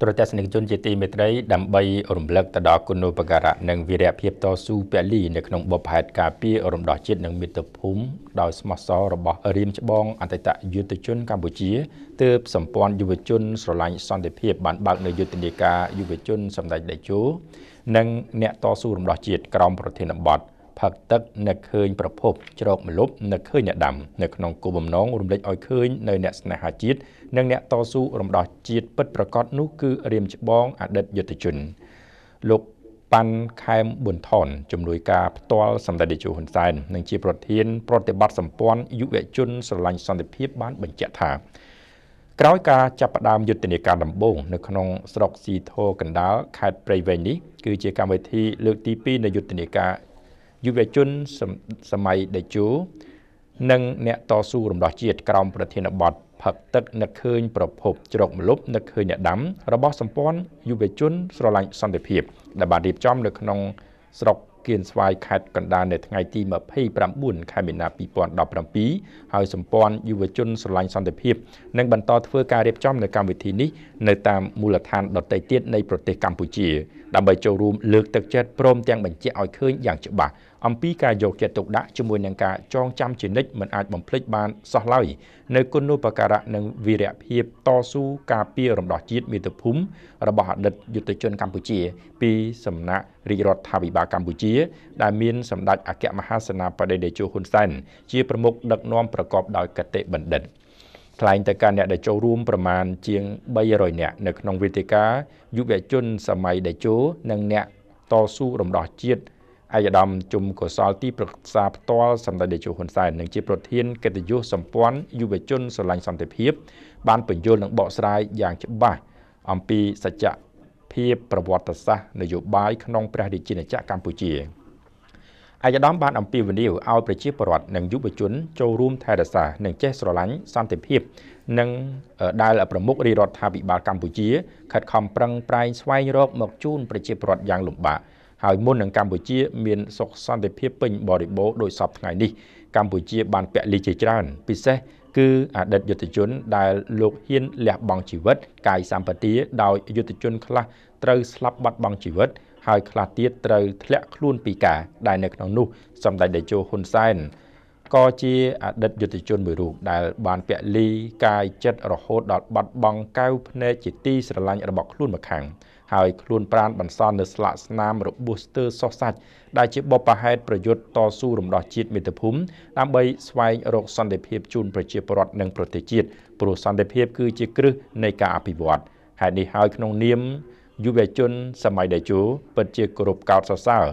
ទស្សនិកជនជាទីមេត្រីដើម្បីរំលឹកទៅដល់គុណូបការៈនិងវីរភាពតស៊ូពលីនៅក្នុងបុព្វហេតុការពាររំដោះជាតិនិងមាតុភូមិដោយស្មោះសររបស់រៀមច្បងអតីតយុទ្ធជនកម្ពុជាទើបសម្ព័ន្ធយុវជនស្រឡាញ់សន្តិភាពបានបើកនៅយុទ្ធនាការយុវជនសម្ដេចតេជោនិងអ្នកតស៊ូរំដោះជាតិក្រោមប្រធានបទ ផឹកទឹកនឹកឃើញប្រភពច្រកម្លប់នឹកឃើញអ្នកដាំនៅក្នុងគោលបំណងរំលេចឲ្យឃើញនៅអ្នកស្នេហាជាតិនិងអ្នកតស៊ូរំដោះជាតិពិតប្រកបនោះគឺរៀមច្បងអតីតយុទ្ធជនលោកប៉ាន់ខែមប៊ុនថនជំនួយការផ្ទាល់សម្ដេចតេជោហ៊ុនសែននិងជាប្រធានប្រតិបត្តិសម្ព័ន្ធយុវជនស្រឡាញ់សន្តិភាពបានបញ្ជាក់ថាក្រោយការចាប់ផ្ដើមយុទ្ធនាការដំបូងនៅក្នុងស្រុកស៊ីធរកណ្ដាលខេត្តព្រៃវែងនេះគឺជាកម្មវិធីលើកទី2នៃយុទ្ធនាការ យុវជនសម័យដេជោនិងអ្នកតស៊ូរំដោះជាតិក្រោមប្រធានបទផឹកទឹកនឹកឃើញប្រភពជ្រកមលុបនឹកឃើញអ្នកដាំរបស់សម្ព័ន្ធយុវជនស្រឡាញ់សន្តិភាពដែលបានរៀបចំនៅក្នុងស្រុកគៀនស្វាយខេត្តកណ្ដាលនៅថ្ងៃទី29ខែមីនា2017ហើយសម្ព័ន្ធយុវជនស្រឡាញ់សន្តិភាពនឹងបន្តធ្វើការរៀបចំនៅកម្មវិធីនេះនៅតាមមូលដ្ឋានដទៃទៀតនៃប្រទេសកម្ពុជា ដើម្បីចូលរួមលើកទឹកចិត្តព្រមទាំងបញ្ជាក់ឲ្យឃើញយ៉ាងច្បាស់អំពីការយកចិត្តទុកដាក់ជាមួយនឹងការចងចាំជានិច្ចមិនអាចបំភ្លេចបានសោះឡើយនៅគុណូបការៈនិងវីរភាពតស៊ូការពាររំដោះជាតិមាតុភូមិរបស់អតីតយុទ្ធជនកម្ពុជា ពីសំណាក់រាជរដ្ឋាភិបាលកម្ពុជា ដែលមានសម្ដេចអគ្គមហាសេនាបតីតេជោហ៊ុនសែនជាប្រមុខដឹកនាំប្រកបដោយកតេបណ្ឌិត ថ្លែងទៅកាន់អ្នកដែលចូលរួមប្រមាណជាង300នាក់នៅក្នុងវេទិកាយុវជនសម័យដេជោនិងអ្នកតស៊ូរំដោះជាតិឯកឧត្តមជុំកុសលទីប្រឹក្សាផ្ទាល់សម្ដេចតេជោហ៊ុនសែននិងជាប្រធានកិត្តិយសសម្ព័ន្ធយុវជនស្រឡាញ់សន្តិភាព បានបញ្យល់និងបកស្រាយយ៉ាងច្បាស់អំពីសច្ចភាពប្រវត្តិសាស្ត្រនយោបាយក្នុងព្រះរាជាណាចក្រកម្ពុជា ឯកឧត្តមបានអំពាវនាវឲ្យប្រជាពលរដ្ឋនិងយុវជនចូលរួមថែរក្សានិងចេះស្រឡាញ់សន្តិភាពនិងដែលប្រមុខរាជរដ្ឋាភិបាលកម្ពុជាខិតខំប្រឹងប្រែងស្វែងរកមកជូនប្រជាពលរដ្ឋយ៉ាងលំបាកហើយមុននឹងកម្ពុជាមានសុខសន្តិភាពពេញបរិបូរណ៍ដោយសពថ្ងៃនេះកម្ពុជាបានពលីជាច្រើន ពិសេសគឺអតីតយុទ្ធជនដែលលោកហ៊ានលះបង់ជីវិត កាយសម្បទាដោយយុទ្ធជនខ្លះត្រូវស្លាប់បាត់បង់ជីវិត ហើយខ្លះទៀតត្រូវធ្លាក់ខ្លួនពីការដែលនៅក្នុងនោះសម្ដេចតេជោហ៊ុនសែនក៏ជាអតីតយុទ្ធជនមួយរូបដែលបានពលីកាយចិត្តរហូតដល់បាត់បង់កៅភ្នែកជាទីស្រឡាញ់របស់ខ្លួនម្ខាងហើយខ្លួនប្រានបន្សល់នៅស្លាកស្នាមរបួសស្ទើរសោះសាច់ដែលជាបបហេតុប្រយុទ្ធតស៊ូរំដោះជាតិមាតុភូមិដើម្បីស្វែងរកសន្តិភាពជូនប្រជាពលរដ្ឋនិងប្រទេសជាតិព្រោះសន្តិភាពគឺជាគ្រឹះនៃការអភិវឌ្ឍហេតុនេះហើយក្នុងនាម យុវជនសម័យដេជោពិតជាគោរពកោតសរសើរ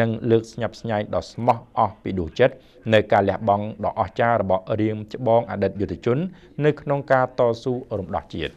និងលើកស្ញប់ស្ញែងដ៏ស្មោះអស់ពីដួងចិត្តនៅការលះបង់ដ៏អស្ចារ្យរបស់រៀមច្បងអតីតយុទ្ធជន នៅក្នុងការតស៊ូរំដោះជាតិ